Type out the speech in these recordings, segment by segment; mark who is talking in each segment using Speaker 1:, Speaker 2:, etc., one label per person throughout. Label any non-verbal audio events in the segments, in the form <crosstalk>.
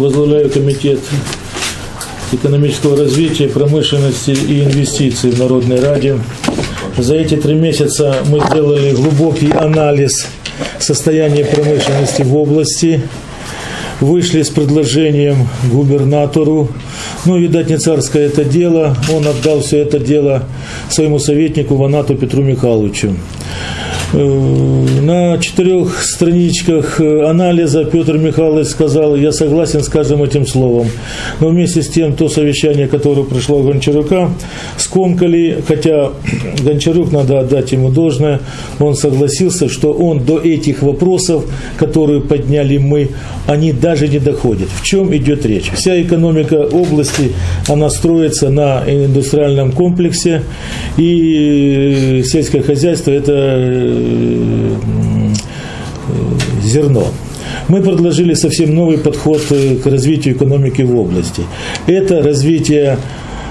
Speaker 1: возглавляю комитет экономического развития, промышленности и инвестиций в Народной Раде. За эти три месяца мы сделали глубокий анализ состояния промышленности в области, вышли с предложением губернатору. Ну, видать, не царское это дело. Он отдал все это дело своему советнику Ванату Петру Михайловичу. Э, на четырех страничках э, анализа Петр Михайлович сказал, я согласен с каждым этим словом. Но вместе с тем, то совещание, которое пришло Гончарука, скомкали, хотя Гончарук, надо отдать ему должное, он согласился, что он до этих вопросов, которые подняли мы, они даже не доходят. В чем идет речь? Вся экономика области, она строится на индустриальном комплексе, и сельское хозяйство – это зерно. Мы предложили совсем новый подход э, к развитию экономики в области. Это развитие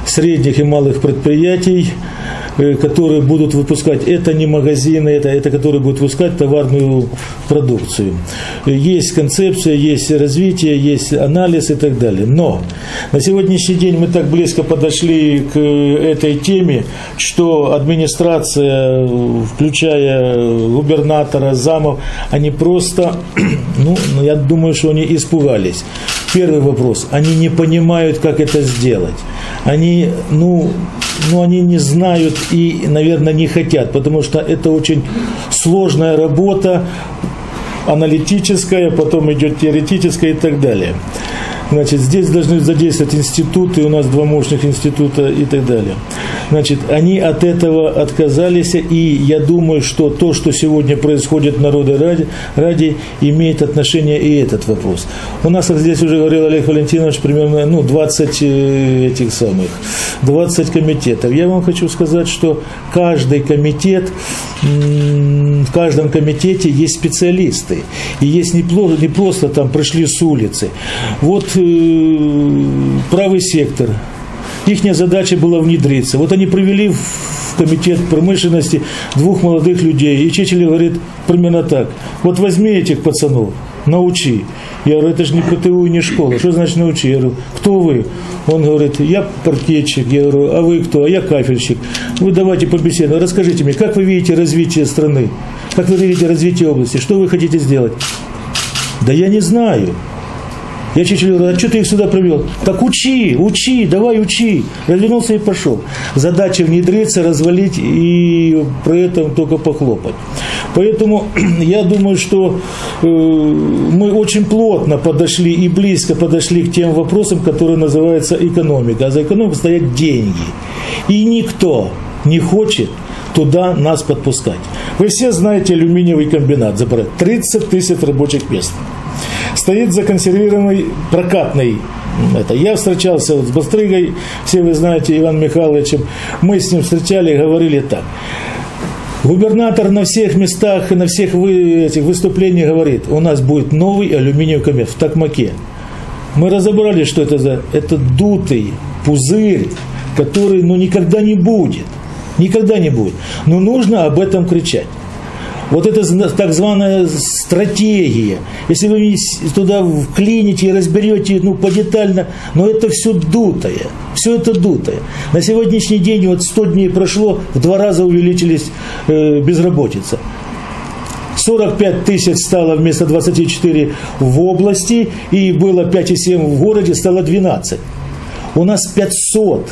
Speaker 1: средних и малых предприятий, Э, которые будут выпускать, это не магазины, это, это которые будут выпускать товарную продукцию. Есть концепция, есть развитие, есть анализ и так далее. Но на сегодняшний день мы так близко подошли к этой теме, что администрация, включая губернатора, замов, они просто, <clears throat> ну, я думаю, что они испугались. Первый вопрос. Они не понимают, как это сделать. Они, ну, ну, они не знают и, наверное, не хотят, потому что это очень сложная работа, аналитическая, потом идет теоретическая и так далее. Значит, здесь должны задействовать институты, у нас два мощных института и так далее. Значит, они от этого отказались, и я думаю, что то, что сегодня происходит в народе ради, ради имеет отношение и этот вопрос. У нас, здесь уже говорил Олег Валентинович, примерно ну, 20 э, этих самых, 20 комитетов. Я вам хочу сказать, что каждый комитет, в каждом комитете есть специалисты. И есть не, просто, не просто там пришли с улицы. Вот э, правый сектор – их задача была внедриться. Вот они провели в комитет промышленности двух молодых людей. И Чечели говорит примерно так. Вот возьми этих пацанов, научи. Я говорю, это же не ПТУ не школа. Что значит научи? Я говорю, кто вы? Он говорит, я паркетчик. Я говорю, а вы кто? А я кафельщик. Вы давайте побеседуем. Расскажите мне, как вы видите развитие страны? Как вы видите развитие области? Что вы хотите сделать? Да я не знаю. Я чуть говорю, а что ты их сюда привел? Так учи, учи, давай учи. Развернулся и пошел. Задача внедриться, развалить и при этом только похлопать. Поэтому <clears throat> я думаю, что э, мы очень плотно подошли и близко подошли к тем вопросам, которые называются экономика. А за экономику стоят деньги. И никто не хочет туда нас подпускать. Вы все знаете алюминиевый комбинат, забрать 30 тысяч рабочих мест стоит законсервированный прокатный это. Я встречался вот с Бастрыгой, все вы знаете, Иван Михайловичем. Мы с ним встречали и говорили так. Губернатор на всех местах и на всех вы, этих выступлениях говорит, у нас будет новый алюминиевый комет в Такмаке. Мы разобрали, что это за... Это дутый пузырь, который ну, никогда не будет. Никогда не будет. Но нужно об этом кричать. Вот это так званая стратегия. Если вы туда вклините и разберете ну, подетально, но это все дутое. Все это дутое. На сегодняшний день, вот 100 дней прошло, в два раза увеличились э, безработица. 45 тысяч стало вместо 24 в области, и было 5,7 в городе, стало 12. У нас 500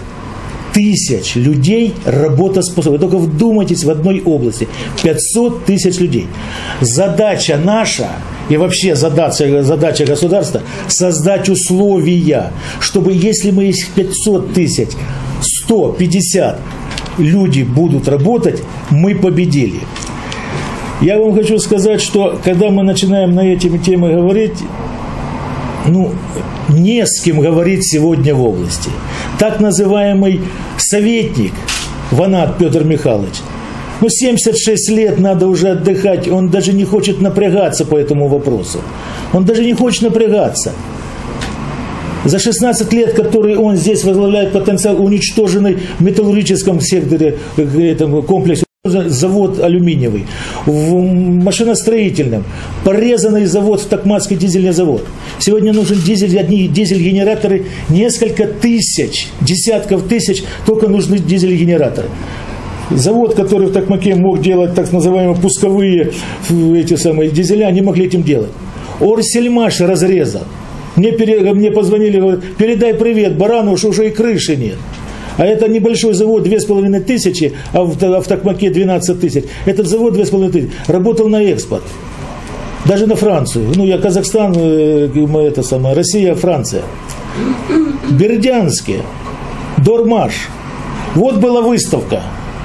Speaker 1: тысяч людей работоспособны. Вы только вдумайтесь в одной области. 500 тысяч людей. Задача наша и вообще задача, задача государства создать условия, чтобы если мы из 500 тысяч 150 люди будут работать, мы победили. Я вам хочу сказать, что когда мы начинаем на эти темы говорить, ну, не с кем говорить сегодня в области. Так называемый советник Ванат Петр Михайлович, ну, 76 лет надо уже отдыхать, он даже не хочет напрягаться по этому вопросу. Он даже не хочет напрягаться. За 16 лет, которые он здесь возглавляет потенциал уничтоженный в металлургическом секторе, э, этом комплексе, завод алюминиевый, в машиностроительном, порезанный завод, в Токматский дизельный завод. Сегодня нужен дизель, одни дизель-генераторы, несколько тысяч, десятков тысяч, только нужны дизель-генераторы. Завод, который в Токмаке мог делать так называемые пусковые эти самые дизеля, они могли этим делать. Орсельмаш разрезал. Мне, пере, мне позвонили, говорят, передай привет Барану, что уже и крыши нет. А это небольшой завод, 2500, а в, в Токмаке 12 тысяч. Этот завод 2500 работал на экспорт. Даже на Францию. Ну, я Казахстан, э, это самое, Россия, Франция. Бердянске, Дормаш. Вот была выставка.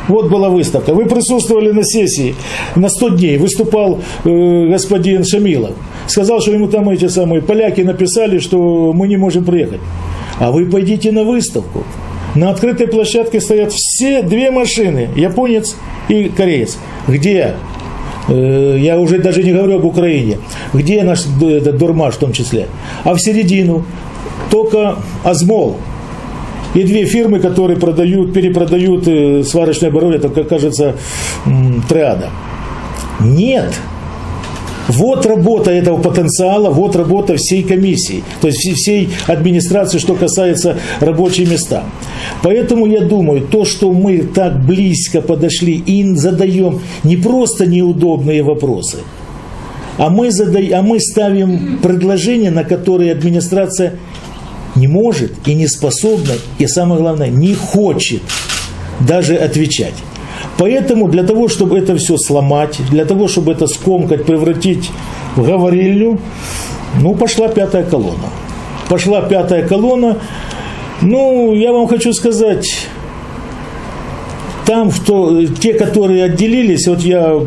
Speaker 1: Вот была выставка. Вы присутствовали на сессии на 100 дней. Выступал э, господин Шамилов. Сказал, что ему там эти самые поляки написали, что мы не можем приехать. А вы пойдите на выставку. На открытой площадке стоят все две машины, японец и кореец. Где? Э, я уже даже не говорю об Украине. Где наш этот Дурмаш в том числе? А в середину только Азмол, и две фирмы, которые продают, перепродают э, сварочное оборудование, это, как кажется, триада. Нет. Вот работа этого потенциала, вот работа всей комиссии, то есть всей администрации, что касается рабочих места. Поэтому я думаю, то, что мы так близко подошли и задаем не просто неудобные вопросы, а мы, задаем, а мы ставим предложения, на которые администрация не может и не способна, и самое главное, не хочет даже отвечать. Поэтому для того, чтобы это все сломать, для того, чтобы это скомкать, превратить в говорильню, ну, пошла пятая колонна. Пошла пятая колонна. Ну, я вам хочу сказать, там, кто, те, которые отделились, вот я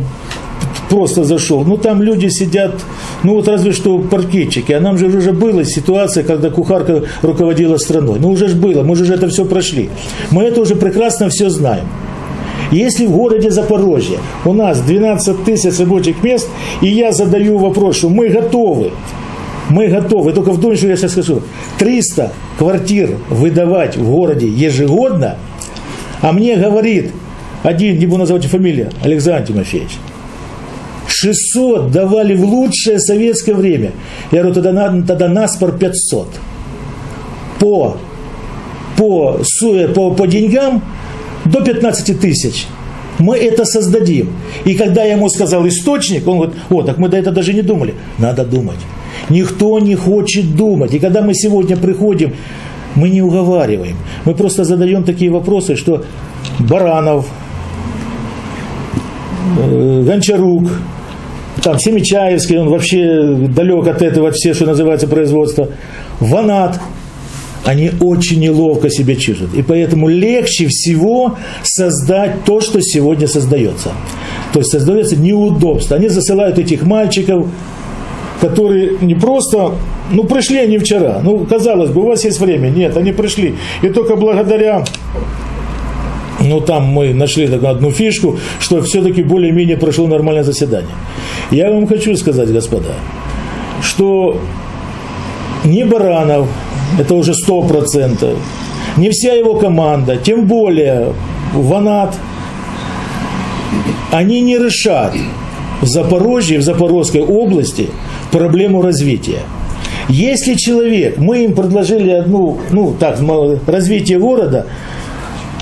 Speaker 1: просто зашел, ну, там люди сидят ну вот разве что паркетчики. А нам же уже была ситуация, когда кухарка руководила страной. Ну уже же было, мы же это все прошли. Мы это уже прекрасно все знаем. Если в городе Запорожье у нас 12 тысяч рабочих мест, и я задаю вопрос, что мы готовы, мы готовы, только вдумай, что я сейчас скажу, 300 квартир выдавать в городе ежегодно, а мне говорит один, не буду называть фамилию, Александр Тимофеевич, 600 давали в лучшее советское время. Я говорю, тогда, тогда наспор 500. По, по, по, по деньгам до 15 тысяч. Мы это создадим. И когда я ему сказал источник, он говорит, о, так мы до этого даже не думали. Надо думать. Никто не хочет думать. И когда мы сегодня приходим, мы не уговариваем. Мы просто задаем такие вопросы, что Баранов, э, Гончарук, там Семичаевский, он вообще далек от этого, все, что называется производство, Ванат, они очень неловко себя чувствуют. И поэтому легче всего создать то, что сегодня создается. То есть создается неудобство. Они засылают этих мальчиков, которые не просто, ну пришли они вчера, ну казалось бы, у вас есть время, нет, они пришли. И только благодаря ну там мы нашли такую одну фишку, что все-таки более-менее прошло нормальное заседание. Я вам хочу сказать, господа, что не Баранов, это уже сто процентов, не вся его команда, тем более Ванат, они не решат в Запорожье, в Запорожской области проблему развития. Если человек, мы им предложили одну, ну так, развитие города,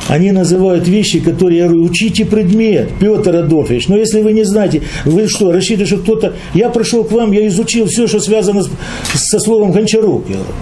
Speaker 1: они называют вещи, которые, я говорю, учите предмет, Петр Адольфович. Но если вы не знаете, вы что, рассчитываете, что кто-то... Я пришел к вам, я изучил все, что связано с, со словом Гончарук. Я говорю.